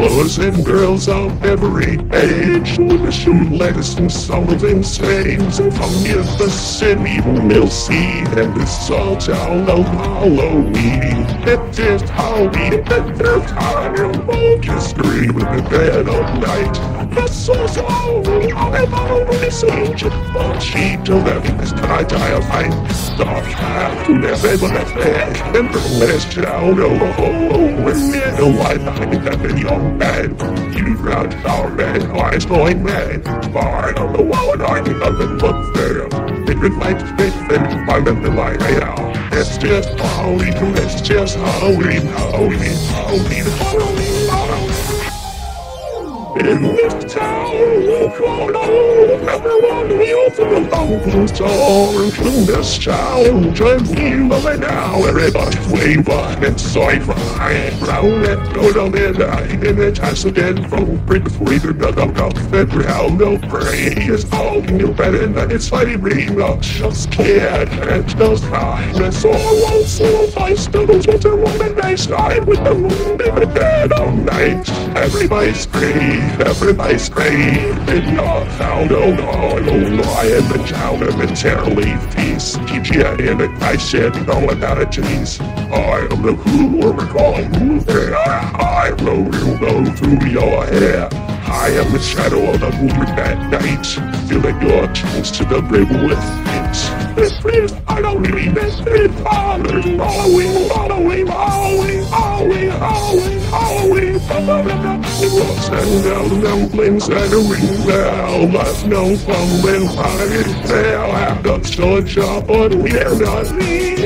boys and girls of every age would shoot lettuce and Sullivan come near the city mill see and assault all of Halloween It is Halloween, it is Halloween Just scream with the dead of night The soul's of all, I'm always age But she till them is find. Stop having this as a thing. And for last child, oh, oh, oh, and then a life I think I've been young man. You found our man, I saw man. Far, I don't know how an argument I've been put there. It would like to fit them, find them in my way out. It's just how we do, it's just how we, how we, how we, how we. In this town, walk on home, everyone kneel for the local song. In this town, just feel of it now, Everybody's waving and soy-fry. Brown and gold on midnight, and it has again from brick free to the dog dump. The brown no brain It's all new better than it's fighting ream Not Just scared and just high. That's all, all, all, five stumbles, what a woman the nice night with the moon in the dead all night. Everybody's free. Everybody's great in your town, oh no, oh no, I am the town of entirely peace. TGN in a I said no without a tease. I am the who we're calling who. I you go through your hair. I am the shadow of the movement at night. Feel that you're to the brave with it. This is, I don't really miss it. Following, following, following, following, following, following.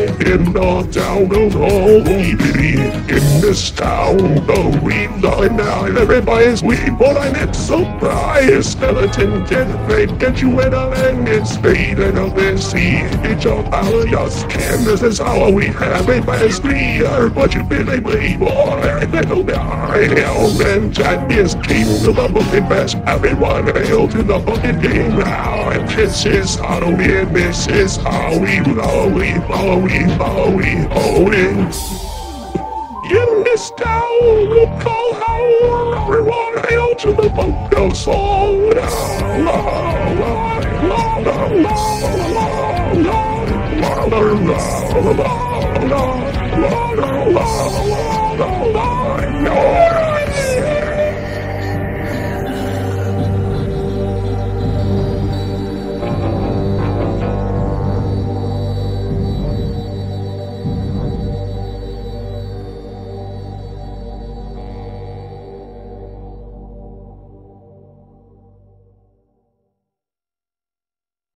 In the town of Holy, in this town, the weed line now, everybody's weed, but I'm in surprise. Skeleton can fate, get you in a land, it's fate, and a busy. It's all about just can, this is how we have it, but it's clear, but you believe me, boy, and it'll die and that is king the fucking best. Everyone hail to the fucking king now. And this is how we, and this is how we, how we, how we, how we, we'll call how everyone hail to the bunko song. La, la, la, la, la, la, la, la, la, la, la, la, la, la, la, la, la, la,